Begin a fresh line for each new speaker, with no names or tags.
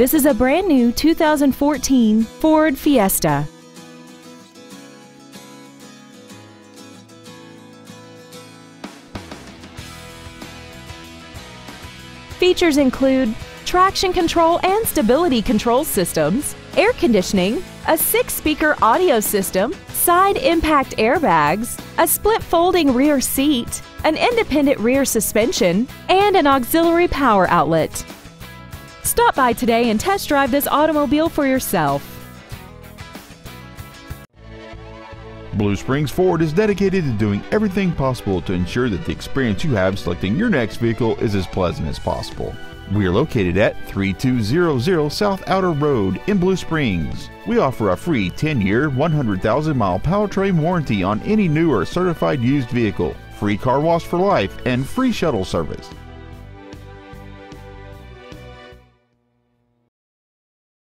This is a brand new 2014 Ford Fiesta. Features include traction control and stability control systems, air conditioning, a six speaker audio system, side impact airbags, a split folding rear seat, an independent rear suspension, and an auxiliary power outlet. Stop by today and test drive this automobile for yourself.
Blue Springs Ford is dedicated to doing everything possible to ensure that the experience you have selecting your next vehicle is as pleasant as possible. We are located at 3200 South Outer Road in Blue Springs. We offer a free 10 year, 100,000 mile powertrain warranty on any new or certified used vehicle, free car wash for life, and free shuttle service.